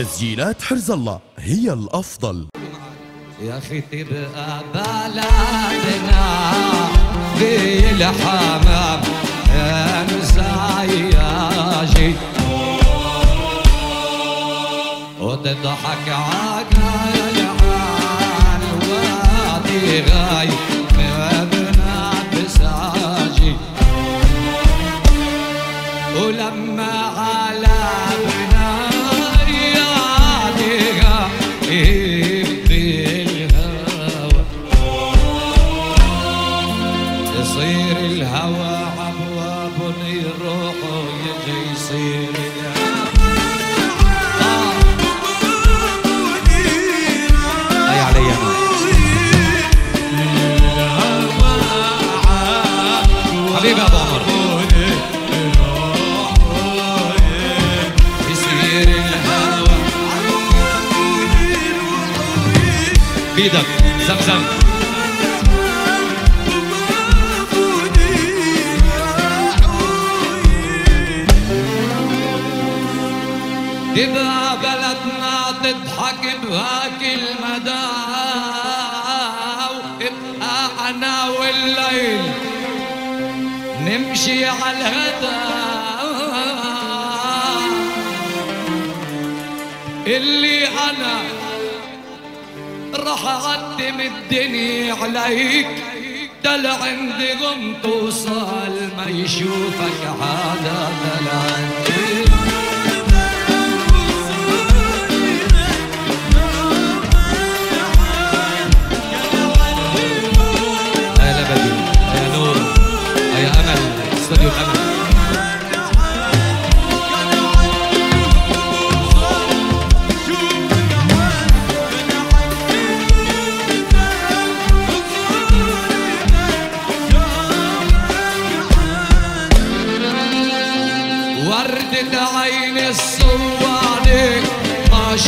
تسجيلات حرز الله. هي الأفضل. يا أخي تبقى بلدنا في الحمام. يا مزعياجي وتضحك عقل عن وادي غاي. ولما يروح ويجي يصير اي علي أنا حبيبي ابو عمر بيدك زمزم تبقى بلدنا تضحك بهاك المدى ابقى أنا والليل نمشي على الهدى. اللي أنا راح أقدم الدنيا عليك دل عندي قم توصل ما يشوفك هذا دل عندي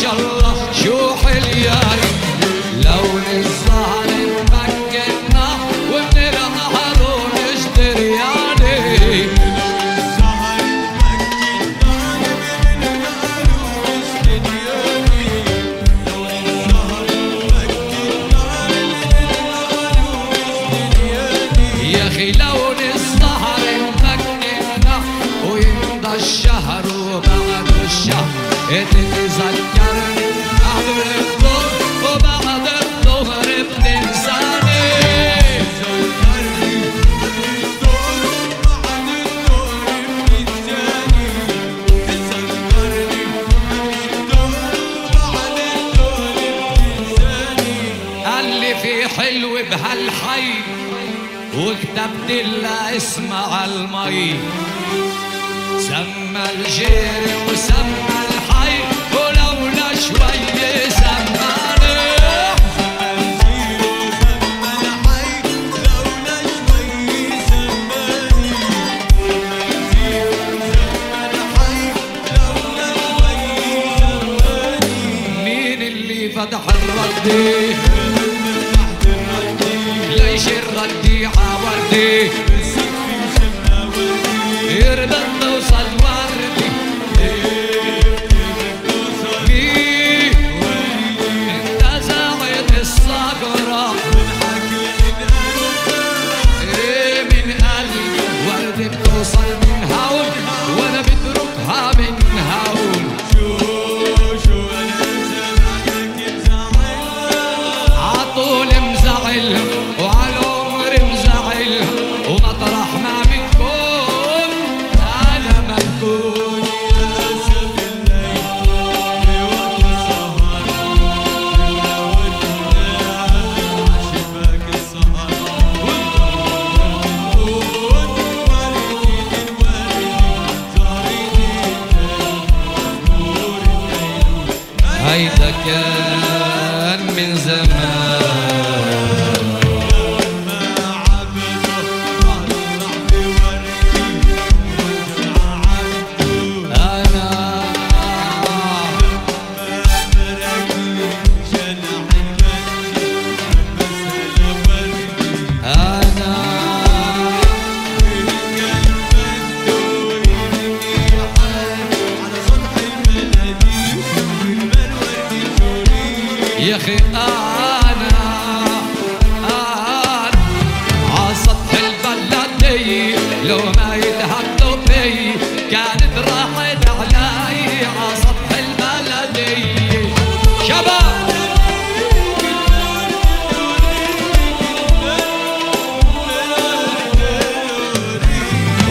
ما في حلو بهالحي وكتبت لها اسمها المي. سمى الجير وسمى الحي ولولا شوي ليش الردي البلدي لو ما يتهدوا بي كانت راحت علي عصت البلدي شباب!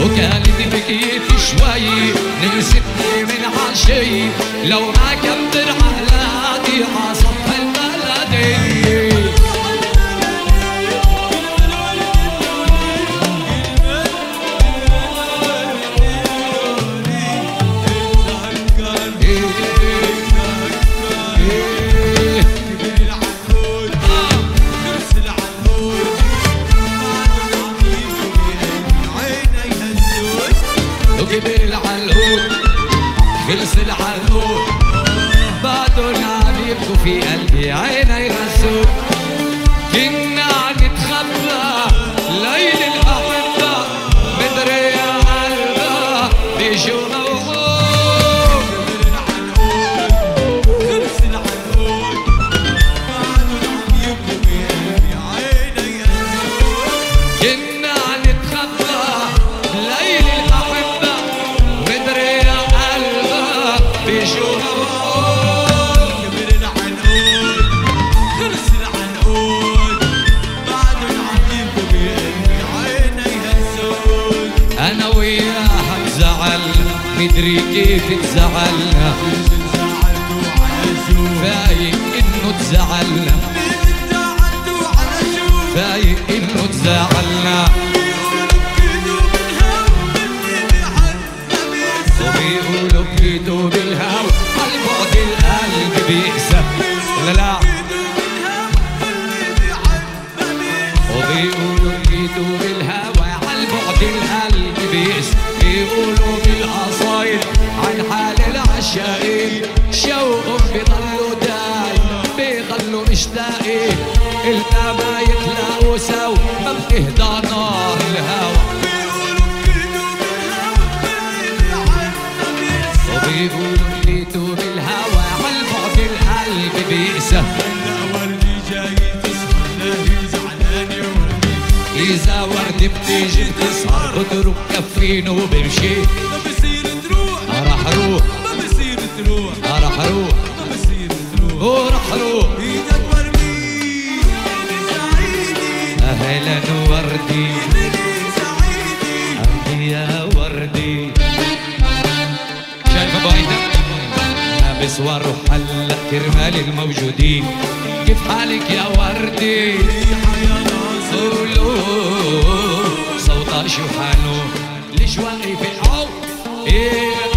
وكانت بكيت شوي نسيتني من عشي لو ما كبر عصف البلدي وكبر العلود خلص العلود بعده نعم يبكوا في قلبي عيني رسول كنا نتخبى ليل الأحبة مدري يا قلبة بيجو مدري كيف تزعلنا فايق إنه تزعلنا. فايق إنه تزعلنا. وبيقولوا بكيتوا إلنا ما يتلاقوا سوا ما بتهدى نار الهوى؟ وبيقولوا بكيتوا بالهوى عالبعد القلب بيقسى إذا ورد بتيجي بتسهر بضرب كفين وبمشي. راح أروح راح أروح وراح أروح أهلا وردي. أهدي يا وردي. شايف ابو عيدة لابس وأروح هلا كرمال الموجودين. كيف حالك يا وردي؟ قولوا صوتا شو حاله ليش واقف أو إيه.